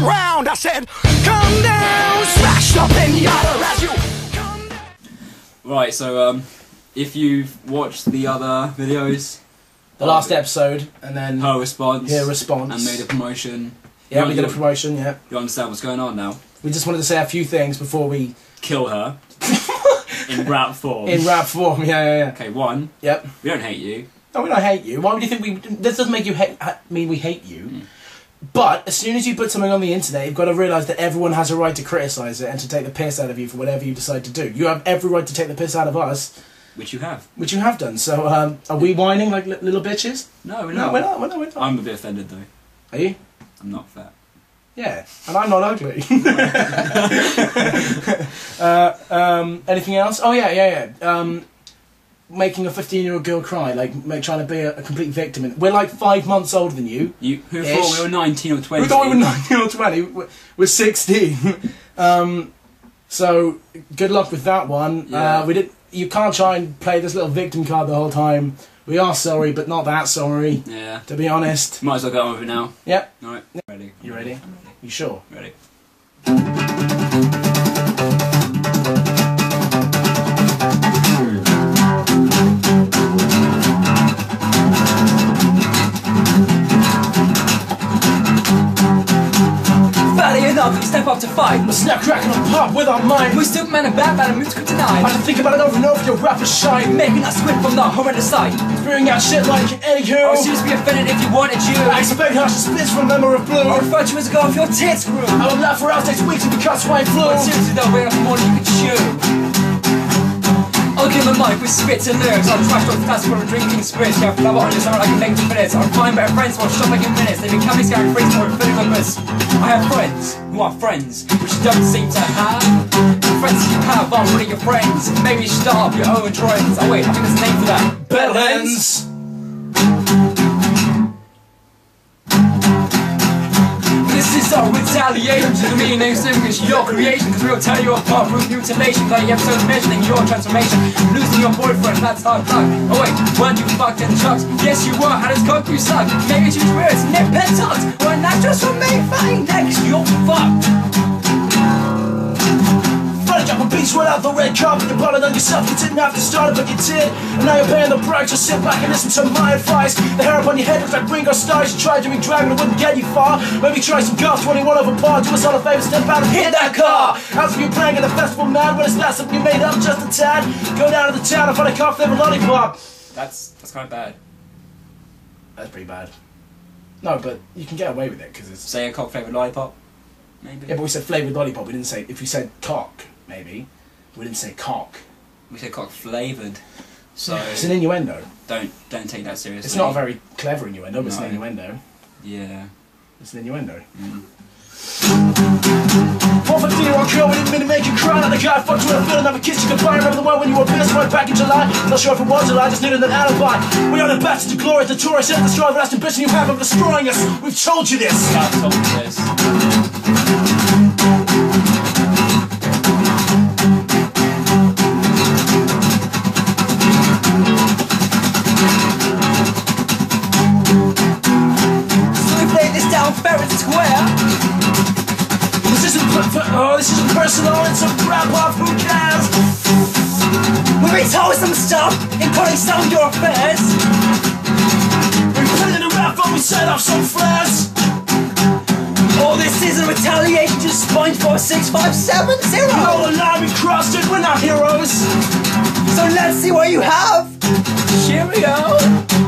around. I said, come down, smashed up in yada as you come down. Right, so um, if you've watched the other videos, The last episode, and then her response, her response. and made a promotion, yeah, you, we did a promotion. Yeah, you understand what's going on now. we just wanted to say a few things before we Kill her in rap form. in rap form. Yeah, yeah, yeah. okay, one, Yep. we don't hate you. No, we don't hate you. Why would you think we? This doesn't make you hate, ha- mean we hate you. But as soon as you put something on the internet, you've got to realise that everyone has a right to criticise it and to take the piss out of you for whatever you decide to do. You have every right to take the piss out of us, Which you have. which you have done. So, um, are we whining like li- little bitches? No, we're No, not. we're not. We're not. We're not. I'm a bit offended though. Are you? I'm not fat. Yeah, and I'm not ugly. uh, um, anything else? Oh yeah, yeah, yeah. Um, making a 15 year old girl cry, like make, trying to be a, a complete victim. And we're like five months older than you. You who Ish. thought we were 19 or 20? We thought we were 19 or 20. We're- We're 16. um, so good luck with that one. Yeah. Uh, we did. You can't try and play this little victim card the whole time. We are sorry, but not that sorry. Yeah. To be honest. Might as well get on with it now. Yep. Alright. Ready. You ready? You sure? Ready. We step up to fight. A snap, crack, and a pop with our mind. We still Superman and and moves I kryptonite. can think about it over and over, your rap is shine. Making us quit from the horrendous sight. Spewing out shit like anywho. Or choose to be offended if you wanted you. I expect how she spits from memory of blue. Or refer to as a girl if your tits grew. I will laugh for hours next week to be caught swine flu. But seriously though, we're more than you can chew. I'll give a mic with spits and lyrics. I'll trash talk fast for a drinking spirits. Have flower on your stomach like a negative minutes. I'll find better friends for shop like in Millets. They become me scary freaks for filling my. I have friends who are friends, which you don't seem to have. The friends you have aren't really your friends. Maybe you should start up your own trends. Oh wait, I think there's a name for that. Bellends. Is our retaliation to the meaning English your creation. Cause we'll tear you apart through mutilation Like episodes mentioning your transformation. Losing your boyfriend, that's hard luck. Oh wait, weren't you fucked in chucks? Yes you were, and it's coke you suck Maybe it's your spirits, nip and tucks Well not just me, fine, next you're fucked Funny drop a beats right out the red carpet. You bought it on yourself, you didn't have to start it, but you did. And now you're paying the price. Just sit back and listen to my advice. The hair up on your head looks like Ringo Starr. You tried to be dragon, it wouldn't get you far. Maybe try some golf, 21 over par. Do us all a favor, step out and hit that car. How's you're playing at the festival, man? When it's not something you made up just a tad. Go down to the town and find a car flavored lollipop. That's that's kind of bad. That's pretty bad. No, but you can get away with it because it's. Say a cock flavored lollipop. Maybe. Yeah, but we said flavored lollipop. We didn't say if you said cock, maybe. We didn't say cock. we said cock flavored. So It's an innuendo. don't don't take that seriously. It's not a very clever innuendo, but it's an innuendo. Yeah. It's an innuendo. Mm. Four fifteen year old girl, we didn't mean to make you cry. The guy fucked with a feeling of a kiss you could buy. Remember the one when you were pissed right back in July? Not sure if it was July, just needed an alibi. We are the best to glory, the tourist, and the strive, last ambition you have of destroying us. We've told you this. Yeah, I told you this. And square This isn't oh, this isn't personal. It's a wrap off. Who cares? We may told some stuff, including some of your affairs We put in a rap, but we set off some flares. All this is a retaliation to SpongeBob 6570 No line we crossed it. We're not heroes. So let's see what you have Cheerio